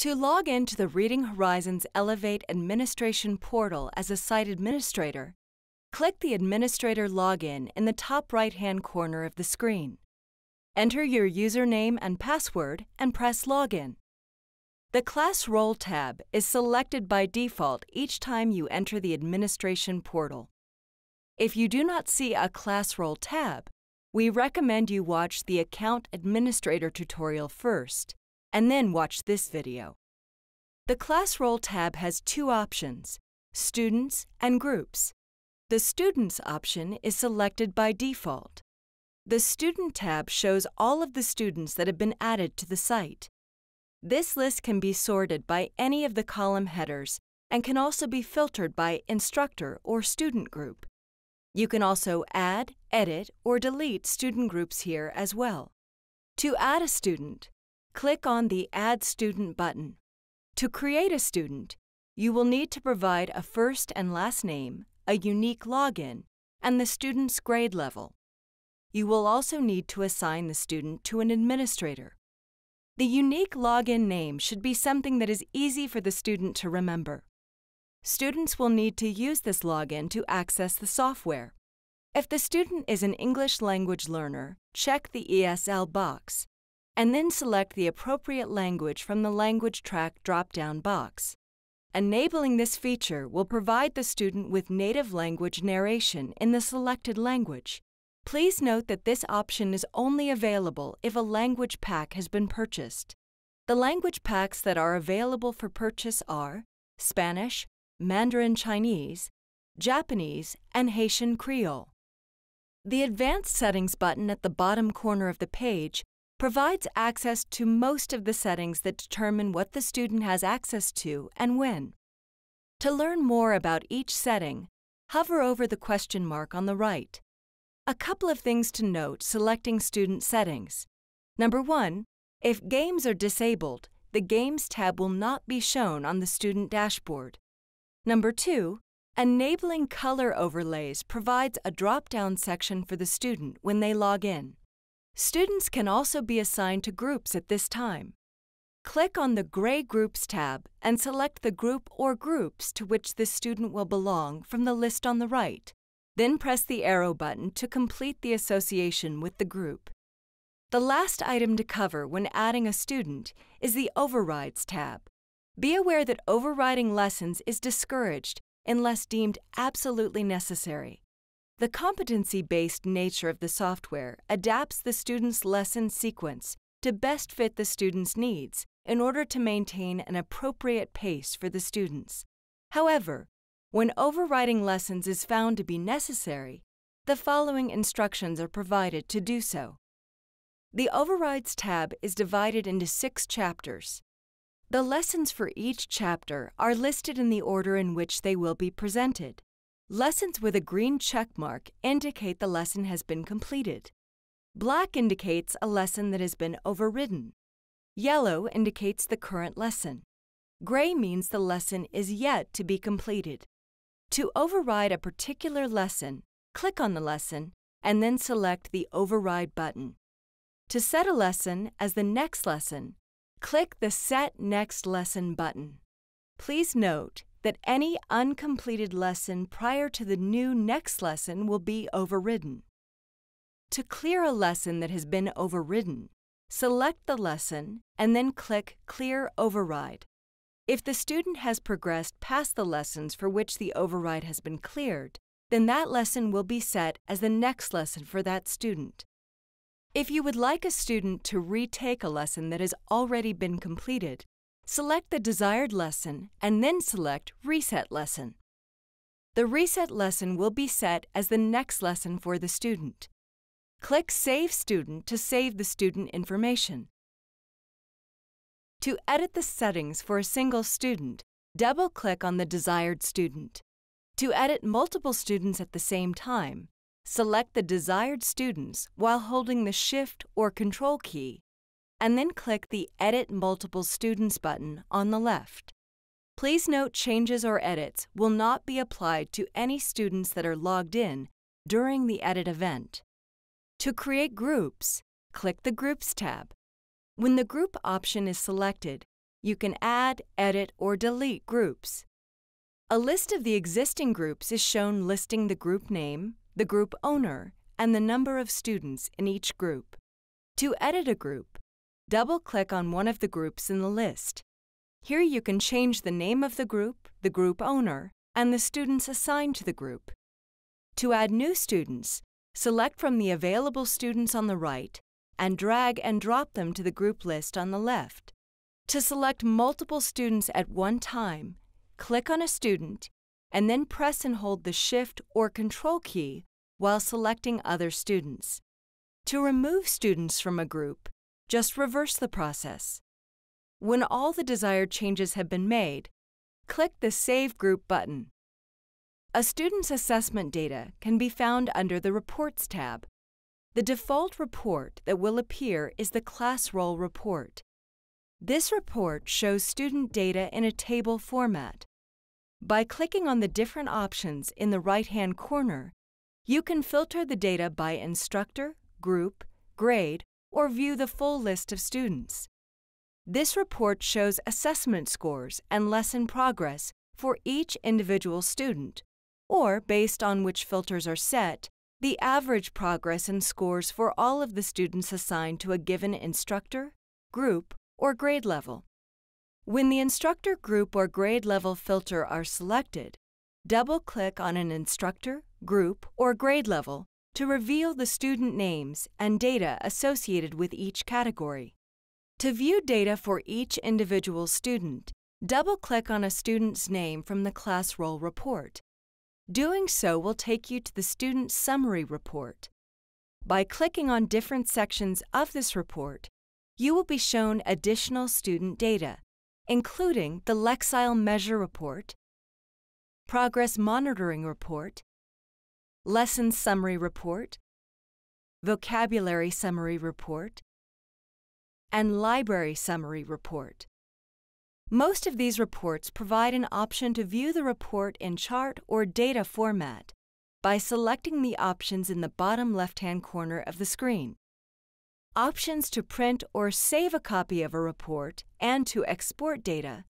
To log into the Reading Horizons Elevate Administration portal as a site administrator, click the Administrator login in the top right-hand corner of the screen. Enter your username and password and press Login. The Class Roll tab is selected by default each time you enter the Administration portal. If you do not see a Class Roll tab, we recommend you watch the Account Administrator tutorial first and then watch this video. The Class Roll tab has two options, Students and Groups. The Students option is selected by default. The Student tab shows all of the students that have been added to the site. This list can be sorted by any of the column headers and can also be filtered by instructor or student group. You can also add, edit, or delete student groups here as well. To add a student, click on the Add Student button. To create a student, you will need to provide a first and last name, a unique login, and the student's grade level. You will also need to assign the student to an administrator. The unique login name should be something that is easy for the student to remember. Students will need to use this login to access the software. If the student is an English language learner, check the ESL box and then select the appropriate language from the Language Track drop-down box. Enabling this feature will provide the student with native language narration in the selected language. Please note that this option is only available if a language pack has been purchased. The language packs that are available for purchase are Spanish, Mandarin Chinese, Japanese, and Haitian Creole. The Advanced Settings button at the bottom corner of the page provides access to most of the settings that determine what the student has access to and when. To learn more about each setting, hover over the question mark on the right. A couple of things to note selecting student settings. Number one, if games are disabled, the Games tab will not be shown on the student dashboard. Number two, enabling color overlays provides a drop-down section for the student when they log in. Students can also be assigned to groups at this time. Click on the Gray Groups tab and select the group or groups to which this student will belong from the list on the right. Then press the arrow button to complete the association with the group. The last item to cover when adding a student is the Overrides tab. Be aware that overriding lessons is discouraged unless deemed absolutely necessary. The competency-based nature of the software adapts the student's lesson sequence to best fit the student's needs in order to maintain an appropriate pace for the students. However, when overriding lessons is found to be necessary, the following instructions are provided to do so. The Overrides tab is divided into six chapters. The lessons for each chapter are listed in the order in which they will be presented. Lessons with a green check mark indicate the lesson has been completed. Black indicates a lesson that has been overridden. Yellow indicates the current lesson. Gray means the lesson is yet to be completed. To override a particular lesson, click on the lesson and then select the Override button. To set a lesson as the next lesson, click the Set Next Lesson button. Please note that any uncompleted lesson prior to the new next lesson will be overridden. To clear a lesson that has been overridden, select the lesson and then click Clear Override. If the student has progressed past the lessons for which the override has been cleared, then that lesson will be set as the next lesson for that student. If you would like a student to retake a lesson that has already been completed, Select the desired lesson and then select Reset Lesson. The reset lesson will be set as the next lesson for the student. Click Save Student to save the student information. To edit the settings for a single student, double-click on the desired student. To edit multiple students at the same time, select the desired students while holding the Shift or Control key and then click the Edit Multiple Students button on the left. Please note changes or edits will not be applied to any students that are logged in during the edit event. To create groups, click the Groups tab. When the group option is selected, you can add, edit, or delete groups. A list of the existing groups is shown listing the group name, the group owner, and the number of students in each group. To edit a group, double-click on one of the groups in the list. Here you can change the name of the group, the group owner, and the students assigned to the group. To add new students, select from the available students on the right and drag and drop them to the group list on the left. To select multiple students at one time, click on a student and then press and hold the Shift or Control key while selecting other students. To remove students from a group, just reverse the process. When all the desired changes have been made, click the Save Group button. A student's assessment data can be found under the Reports tab. The default report that will appear is the Class Roll Report. This report shows student data in a table format. By clicking on the different options in the right-hand corner, you can filter the data by instructor, group, grade, or view the full list of students. This report shows assessment scores and lesson progress for each individual student, or based on which filters are set, the average progress and scores for all of the students assigned to a given instructor, group, or grade level. When the instructor group or grade level filter are selected, double-click on an instructor, group, or grade level to reveal the student names and data associated with each category. To view data for each individual student, double-click on a student's name from the class roll report. Doing so will take you to the Student Summary Report. By clicking on different sections of this report, you will be shown additional student data, including the Lexile Measure Report, Progress Monitoring Report, Lesson Summary Report, Vocabulary Summary Report, and Library Summary Report. Most of these reports provide an option to view the report in chart or data format by selecting the options in the bottom left-hand corner of the screen. Options to print or save a copy of a report and to export data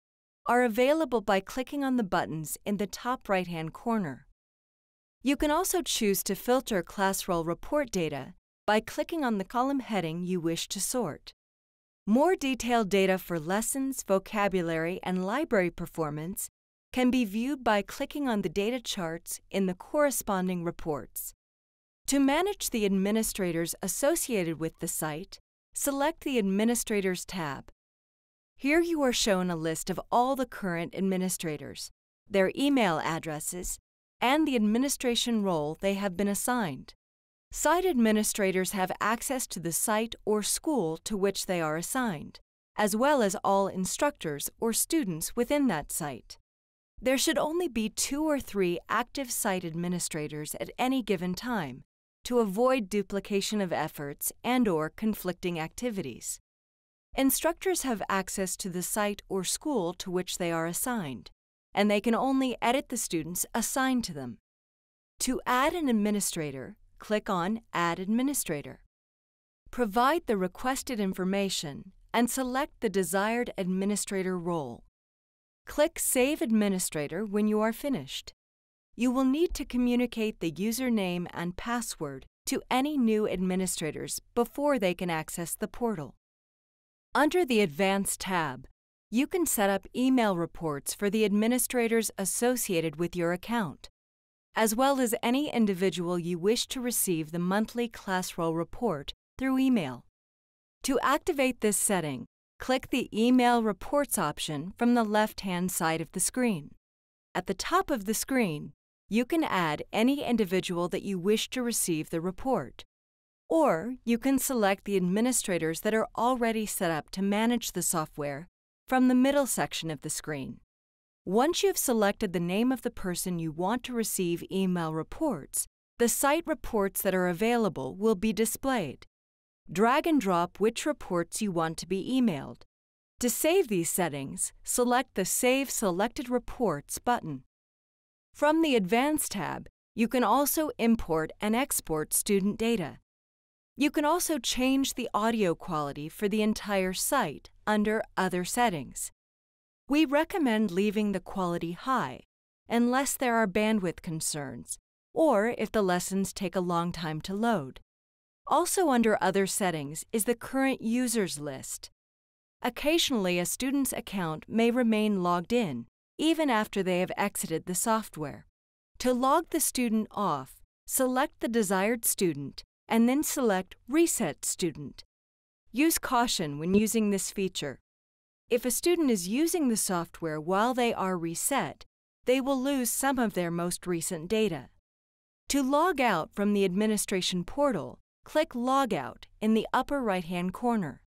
are available by clicking on the buttons in the top right-hand corner. You can also choose to filter class ClassRoll report data by clicking on the column heading you wish to sort. More detailed data for lessons, vocabulary, and library performance can be viewed by clicking on the data charts in the corresponding reports. To manage the administrators associated with the site, select the Administrators tab. Here you are shown a list of all the current administrators, their email addresses, and the administration role they have been assigned. Site administrators have access to the site or school to which they are assigned, as well as all instructors or students within that site. There should only be two or three active site administrators at any given time to avoid duplication of efforts and or conflicting activities. Instructors have access to the site or school to which they are assigned, and they can only edit the students assigned to them. To add an administrator, click on Add Administrator. Provide the requested information and select the desired administrator role. Click Save Administrator when you are finished. You will need to communicate the username and password to any new administrators before they can access the portal. Under the Advanced tab, you can set up email reports for the administrators associated with your account, as well as any individual you wish to receive the monthly ClassRoll report through email. To activate this setting, click the Email Reports option from the left-hand side of the screen. At the top of the screen, you can add any individual that you wish to receive the report. Or you can select the administrators that are already set up to manage the software from the middle section of the screen. Once you've selected the name of the person you want to receive email reports, the site reports that are available will be displayed. Drag and drop which reports you want to be emailed. To save these settings, select the Save Selected Reports button. From the Advanced tab, you can also import and export student data. You can also change the audio quality for the entire site under Other Settings. We recommend leaving the quality high unless there are bandwidth concerns or if the lessons take a long time to load. Also under Other Settings is the Current Users list. Occasionally, a student's account may remain logged in even after they have exited the software. To log the student off, select the desired student and then select Reset Student. Use caution when using this feature. If a student is using the software while they are reset, they will lose some of their most recent data. To log out from the administration portal, click Log Out in the upper right-hand corner.